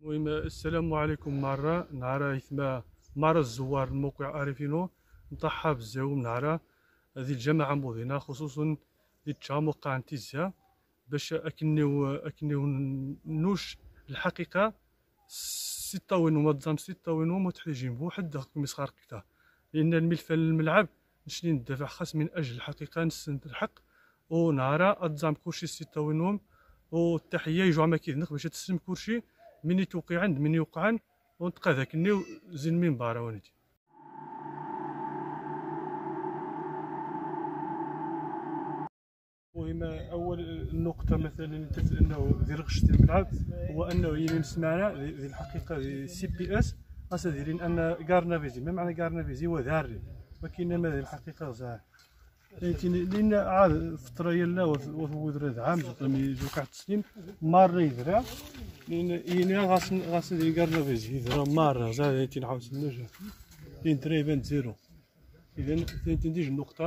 المهم السلام عليكم مرة نهار يثما مرة الزوار الموقع عارفينو نطحى بزاف نهار هذه الجماعة مودينا خصوصا ديتشا موقع نتيزا باش أكنيو أكنيو نوش الحقيقة. ستة وين هما تزام ستة وين هما محتاجين بوحد مسخار كتا. لأن الملف الملعب نشني ندافع خاص من أجل الحقيقة نسند الحق. ونهارا أتزام كلشي ستة وينهم. والتحية يجوا ما كيذنق باش تسلم كلشي من يتوقع عند من يوقعن ونتقى ذاك النيو زين من بارا ونتي المهم أول نقطة مثلا إنه ذي رغشة الملعب هو إنه يلي سمعنا ذي الحقيقة ذي سي بي إس أصلا دايرين أن كارنافيزي ما معنى كارنافيزي هو ذاري ولكن ذي الحقيقة زاه لأن عاد الفترة يلا وذ عام جو كاع تسليم مارة يذرا لأن ينا غاس غاس دي كارنافيزي يذرا مارة زاد تنعاود النجاح لين تقريبا زيرو اذا تنديج النقطة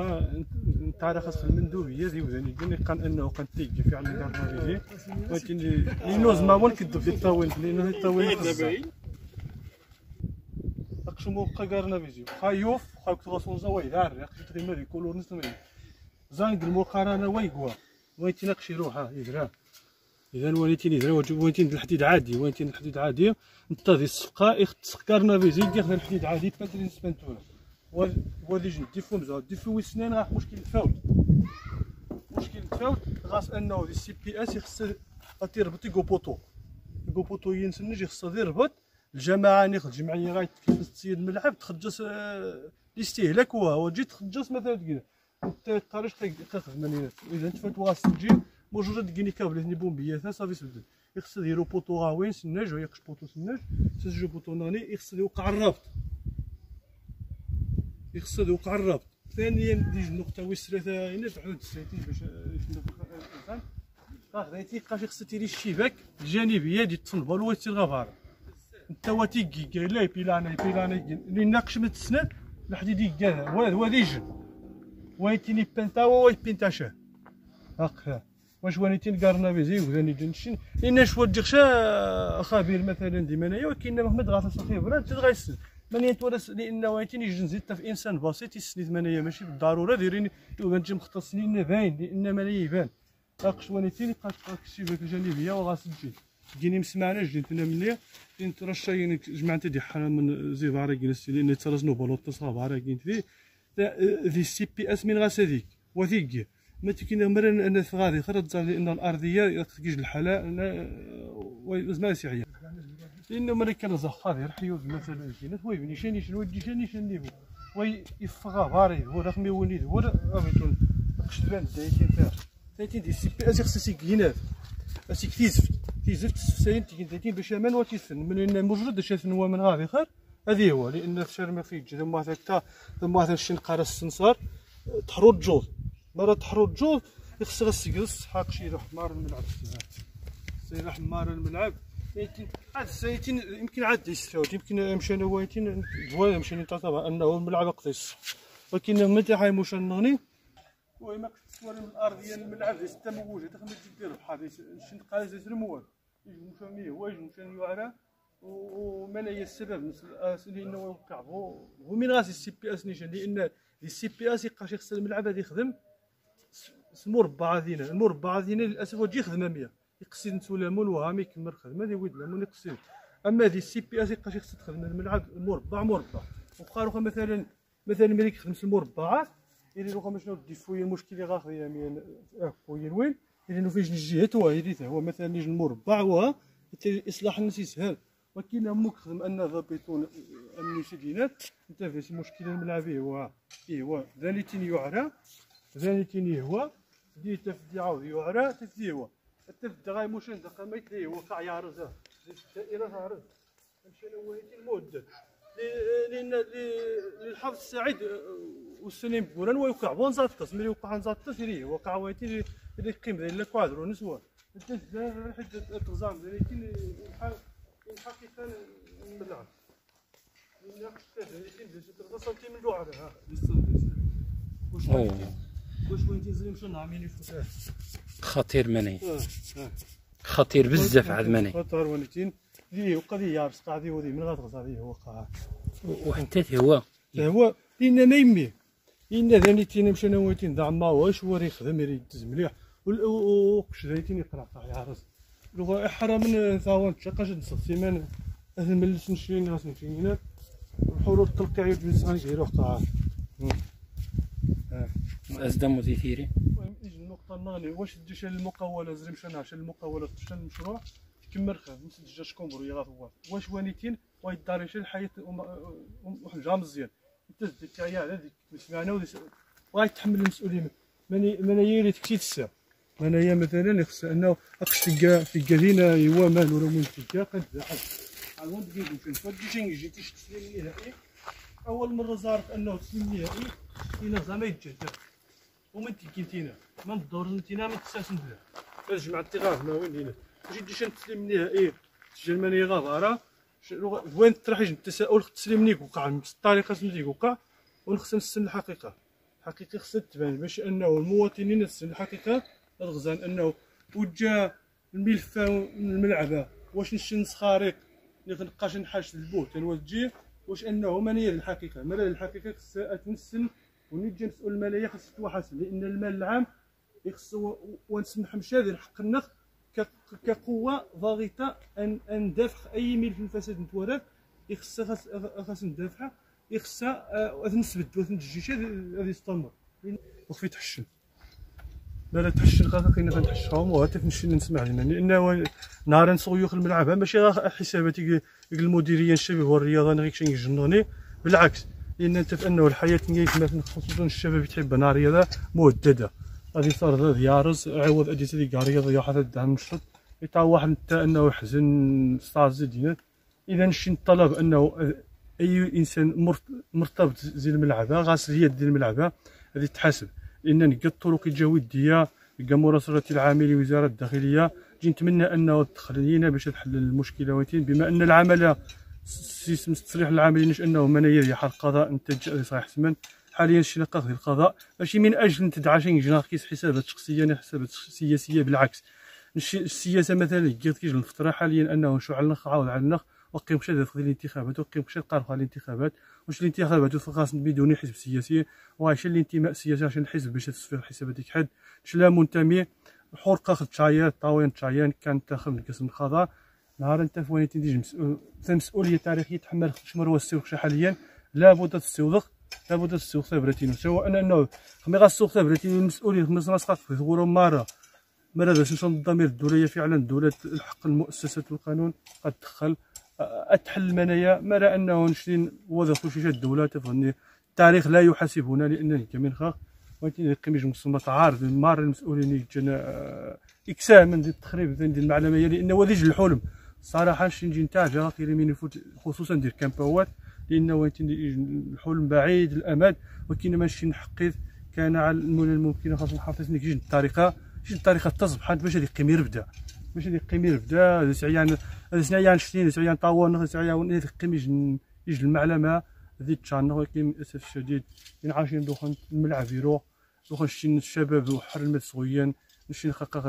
نتاع خاص المندوبية ذي وذاني دوني كان انه قد تيجي فعلا كارنافيزي ولكن لأنه زمان كدب في الطاوين لأنه الطاوين اقشمو بقى كارنافيزي بقى يوف بقى كتغاسون زواي دار يقشي تغيما ذي كولور نسمي زانق المقارنة ويقوى وين تناقشي روحها يدرا اذا وين يدرا وين تين الحديد عادي وين تين الحديد عادي انت ذي الصفقة يختص كارنافيزي يدير الحديد عادي باتري سبانتونا ولي جن ديفو مزال ديفو سنين راه مشكل الفاوت مشكل الفاوت غاس انه دي سي بي اس يخص تيربط يقو بوطو يقو بوطو ينسنج يخص يربط الجماعة نيخ الجمعيه غايت تسيد الملعب تخجص الاستهلاك هو هو تجي تخجص مثلا كذا أنت قارش تخدم منينات إذا أنت فات غاس تجي مجرد كيني كابل ثني بومبيات صافي سبدل يخص يديرو بوطو غاوين سناج ويقش بوطو سناج سجلو بوطو ناني يخص يوقع الرابط يخص يوقع الرابط ثانيا ديج النقطة ويس ثلاثة هنا تعود ساعتي باش الإنسان. قاش غايتي قاش يخص تيري الشباك الجانبية ديال التنبال ويتي الغفارة انت واتيكي كاين بيلانا بيلانا اللي ناقش من السنان الحديد يكا هو هو ديجن ويتيني بنتا وي بنتاشا هاك واش وانيتين كارنا بيزي وذاني جنشين لأن شوا ديغشا خبير مثلا ديما انايا ولكن محمد غاتا صافي براد غايسن من يتورس لأن وانتين يجن زيد في إنسان بسيط يسنيت منايا ماشي بالضرورة دايرين يبان مختصين باين لأن منايا يبان اقش وانيتين قاد شي باك الجانبيه وغاسجي جيني مسمعنا جيتنا مليح. لين ترشاين جماعة دي حرام من زي فارق لأن ترزنو بلوط تصغى فارق ذي ذي سي بي اس من غاس هذيك وثيق. ما تكين مرة أن غادي خرج لأن الأرضية تكيج الحالة زمان سيعيا لأنه مرة كان زخاذي رحيوز مثلا كينا وي بني شاني شنو ودي شاني شنو وي يفغى فاري هو رقمي ونيد هو أبيتون قشتبان دايتين تاع دايتين دي سي بي اس خصسي كينات. أسيك تيزفت تيزفت ساين تيكين دايتين باش أمان وتيسن من إن مجرد شاف هو من غادي خير هذه هو. لأن ما فيه ثم هذاك ثم هذا الشنقار السنصار تحرو الجوز مرة تحرو الجوز يخص غسكس حاق شي حمار الملعب. سي حمار الملعب. هاد السايتين يمكن عاد يستفاوت يمكن مشى أنا وايتين دوايا مشى نتعتبر أنه الملعب قصيص ولكن متى حي مش نغني وما كتصور من الأرض ديال الملعب ديال ستة موجود تخمم دير بحال الشنقار زي الموال هو يجي مشى يعرى ومن هي السبب لأنه وقع هو من غاسي السي بي اس نيشان لأن السي بي اس يبقى خص الملعب هذا يخدم المربع هذينا المربع هذينا للاسف وجي خدمه 100 يقصد نتو ليمون وهامي يكمل خدمه هذه ويد ليمون يقصد اما هذه السي بي اس يبقى خص تخدم الملعب المربع مربع وبقى مثلا مثلا ملي يخدم المربعات اللي لو شنو ديفوي المشكل اللي غاخذ يمين فوين وين اللي فيش الجهات هو هو مثلا يجي المربع وها إصلاح الناس يسهل. ولكن أمك خدم أن ضابطون النسيدينات أنت فيش المشكلة الملعبي هو ايوا ذانيتين يعرى ذانيتين هو دي تفدي عاود يعرى تفدي هو التفدي غاي مش عند قميت ليه هو كاع الدائره تعرض مشي نويتي المدة لأن للحفظ السعيد والسنين بولان ويوقع بون زاتس ملي وقع زاتس ليه وقع ويتي اللي قيم ذي لا كوادرو نسوا الدز حتى تغزام ذانيتين الحقيقة نبلع خطير مني. خطير بزاف عاد مني. خطر ولكن ذي وقضي يارس قاعدي وذي من غاد غزا ذي هو قاع وحتى هو. هو إن ما يمي. إن ذاني تينا مشى نويتين ذا عما واش هو يخدم يريد مليح. وقش ذايتين يقرأ قاع يعرس لغة إحرى من ثاوان تشقاش نصف سيمان أهل ملس نشرين غاس نشرين الحلول تلقى عيد من سان غير قاع. أزدم مثيري المهم يجي النقطة النغني واش تجي المقاولة زريم شنو عشان المقاولة شن المشروع خير نس دجا شكون برو يغاف هو. واش وانيتين واي الدار شي الحياة واحد جا مزيان أنت ديك يا هذيك سمعنا ودي واي تحمل المسؤولية ماني ماني اللي تكتي تسا. انايا مثلا خص أنه اقش تلقى في قدينا يوا مال ولا من تلقى قد زعل عاود دقيقة فين فدجي جيتي تسليم النهائي أول مرة زارت أنه تسليم النهائي هنا زعما يتجدد. ومن تيكينتينا ما ندور نتينا ما تساس نبدا جمع التغاف ما وين هنا جيت ديشان التسليم النهائي الجرمانية غافارة وين تروح يجي؟ التساؤل التسليم نيك وقع الطريقة سميتي وقع ونخصنا نسن الحقيقة. الحقيقة خصها تبان باش أنه المواطنين نسن الحقيقة الغزان أنه وجا الملفة من الملعبة واش نشن خارق اللي نبقاش نحاش البوت وتجي واش أنه مانية الحقيقة. مالا الحقيقة خصها تنسن ونجي مسؤول الماليه خاص توحاسب لأن المال العام يخص ونسمح مش هذه الحق النخ كقوة ضاغطة ان أن دافع أي ملف الفساد نتورث يخص خاص ندافع يخص آه، نثبت وتنجيش هذه يستمر وخفي تحشن. لا لا تحشن غا كاين غنتحشهم وهاتف نمشي نسمع لنا لأنه نهار نصويوخ الملعب ماشي غا حساباتي المديرية الشباب والرياضه غير شي يجنوني. بالعكس لأن انت أنه الحياة خصوصا الشباب تحب نهار رياضة مودده غادي صار ديارز عوض ادي سيدي رياضه يا حتى دعم الشط يتا واحد حتى أنه يحزن ستاز ديال إذا نشي طلب أنه أي إنسان مرتبط زي الملعبه غاسل اليد ديال الملعبه هذه تحاسب. لأن نلقى الطرق الجويديه نلقى مراسله العامل وزارة الداخلية. جي نتمنى أنه تدخل لينا باش تحل المشكلة بما أن العمل سيستم تصريح العاملين أنه من يريح القضاء انتج صحيح سمن حاليا شي نقاط القضاء ماشي من أجل نتدعى شي جنا كيس حسابات شخصيه حسابات سياسيه بالعكس. السياسة مثلا كيف كيجي الفترة حاليا أنه شو على النخ عاود على النخ وقيم مشى داخل الانتخابات وقيم مشى قارفه الانتخابات. واش الانتخابات خاص بدون حزب سياسي؟ واش الانتماء السياسي عشان الحزب باش تصفي الحسابات حد شلا منتمي حرقه تشايات طاوين تشايان كان تاخذ القسم القضاء. نهار أنت فوين تيجي مسؤول مسؤولية تاريخية تحمل شمر السوق حاليا؟ لابد تستوثق. لابد تستوثق ثبرتين سواء إنه خمي غاسوق ثبرتين المسؤولين نسقط في ثغور مارة مرة باش نشون الضمير الدولية فعلا دولة الحق المؤسسات والقانون قد تدخل. أتحل المنايا. مرة أنه نشرين وضع خشيشة الدولة تفهمني. التاريخ لا يحاسبنا لأنني كمين خاخ ولكن قيمة مصممة عارض مار المسؤولين جنا إكسام من التخريب ديال المعلمية لأن وليج الحلم. صراحة شي نجي نتاجر غير من يفوت خصوصا ندير كامباوات لأنه الحلم بعيد الأمد ولكن ماشي نحقق كان على الممكن خاص نحافظ نجي الطريقة شي الطريقة تصبح باش هذه القيم يرفدا باش هذه القيم يرفدا هذا سعيان هذا سعيان شتين هذا سعيان طاون هذا سعيان هذه القيم يجي المعلمة هذه تشان ولكن للاسف الشديد. عايشين دوخن الملعب يروح دوخن الشباب وحرمت صغيان نشي نحقق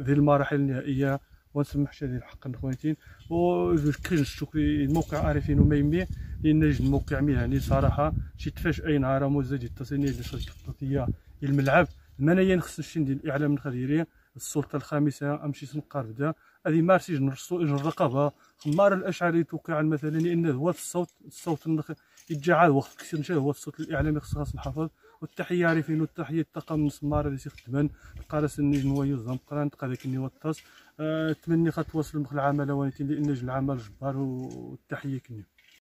ذي المراحل النهائية. ونسمح هذه الحق اخواتي وكريج الشكر الموقع عارفين وما يمي لأن الموقع مهني صراحة شي تفاش أي نهار موزج التصنيع للشركه التطبيقيه الملعب. المنايا خص شي ندير الاعلام الخديري السلطة الخامسة أمشي سنقار بدا. هذه مارسي نرسو الرقابة. خمار الأشعري توقع مثلا لأن هو الصوت الصوت يتجعل وقت كثير هو الصوت الإعلامي خص خاص نحافظ والتحية عارفين. والتحية الطاقم مسمار اللي سيخدمان قارس النجم ويوزم قران قادك اني وطاس أه تمني خاطر توصل مخ العمل ولكن لأن العمل جبار والتحية كنيو.